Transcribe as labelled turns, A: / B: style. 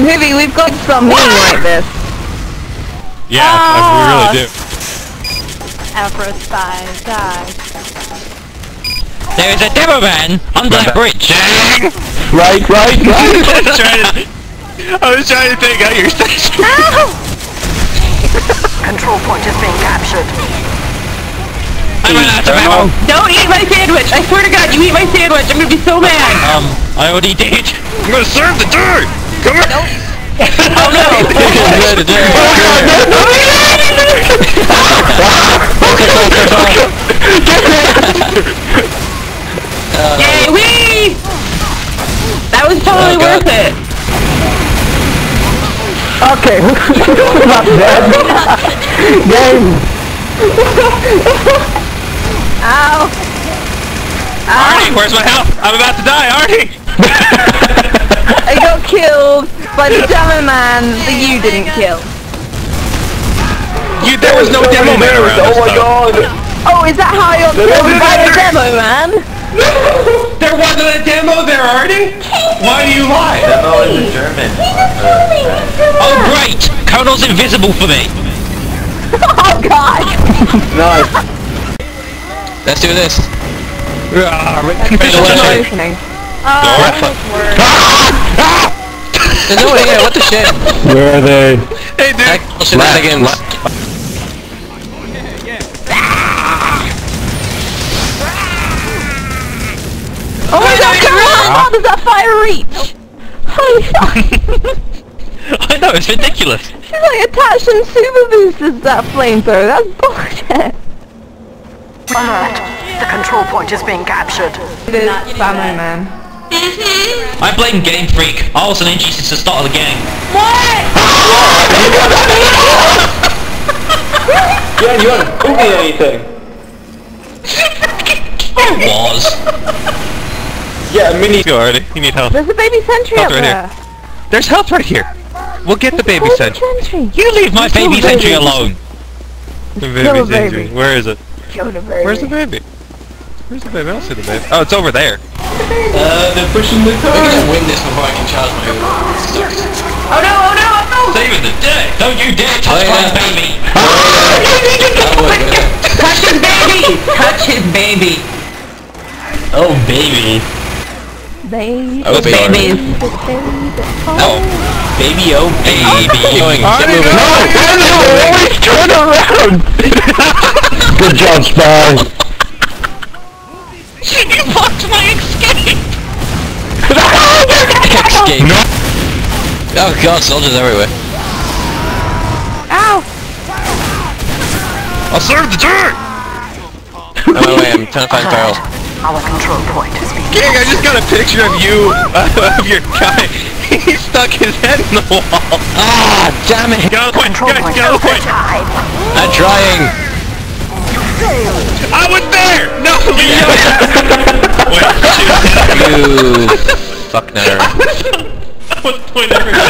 A: Maybe we've got some meaning like this.
B: Yeah, we really do.
C: Afro spy, die.
D: There is a demo man under that bridge.
E: Right, right, right.
B: I was trying to, I was trying to think out your station. No!
F: Control point is being captured.
D: I'm an out of ammo.
A: Don't eat my sandwich! I swear to God, you eat my sandwich! I'm gonna be so mad!
D: Um, I already did.
B: I'm gonna serve the dirt. Come here.
A: Oh no! Oh Yay, wee! That was totally
D: Oh, God.
A: worth it!
E: Okay, not dead. Game.
A: Ow!
B: Artie, where's my health? I'm about to die, Artie.
A: I got killed by the demo man that you didn't kill.
B: You, there was no demo man around.
E: Oh my god.
A: Oh, is that how I got killed by the demo man? No!
B: There wasn't a demo there, Artie. Why do you lie?
G: Demo is in German.
D: Oh great! Colonel's invisible for me.
A: Oh god!
E: Nice.
D: Let's do this.
A: Ah, it's not opening.
D: There's no one here. What the shit?
E: Where are they?
B: Hey, dude.
D: Heck, shenanigans.
A: Oh my god, come on! Ah. How does that fire reach? Holy fuck!
D: I know it's ridiculous.
A: She's like attaching super boosters to that flamethrower. That's bullshit.
F: Alert. The control point is being captured.
A: It is Samo Man.
D: I blame Game Freak. I was an NG since the start of the game. What?
E: yeah, you haven't told me anything.
D: I was.
E: Yeah, mini.
B: Go, Artie. You need help.
A: There's a baby sentry
B: Health
A: up
B: right
A: there.
B: here. There's health right here. We'll get the baby
A: There's a
B: sentry.
A: sentry.
D: You leave my
A: Kill
D: baby
A: the
D: sentry alone.
B: The
A: Kill
B: baby
A: a
B: sentry.
A: baby.
B: Where is it?
A: Kill the baby.
B: Where's the baby? Where's the baby? I don't see the baby. Oh, it's over there.
E: Uh, they're pushing the car.
D: win this before I can charge my
A: Oh no, oh no, oh no!
D: Saving the day! Don't you dare touch my baby!
A: Touch his baby! Touch his baby!
D: Oh baby.
A: Baby.
D: Oh baby.
A: Baby.
D: Oh baby, oh baby. Going,
B: Artie,
D: get moving.
B: no!
E: always turn around. Good job, Spy.
D: Oh god, soldiers everywhere.
A: Ow!
B: I'll serve the dirt!
D: Oh my way, I'm trying to find Farrell.
F: Our control point is being
B: Gang, I just got a picture of you, uh, of your guy. He stuck his head in the wall.
D: Ah, damn it!
B: Get out of the point,
F: control
B: guys,
F: point
B: get out of the point.
D: I'm trying!
B: I was there! No, leave me alone. Wait, shoot.
D: You fuck no.